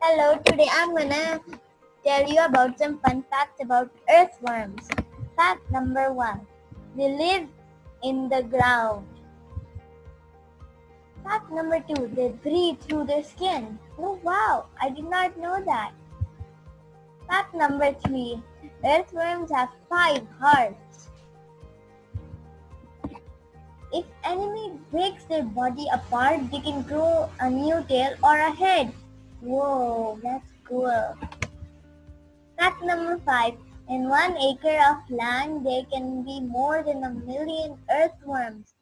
Hello, today I'm gonna tell you about some fun facts about earthworms. Fact number one they live in the ground. Fact number two they breathe through their skin. Oh wow, I did not know that. Fact number three earthworms have five hearts. If enemy breaks their body apart, they can grow a new tail or a head. Whoa, that's cool. Fact number five. In one acre of land, there can be more than a million earthworms.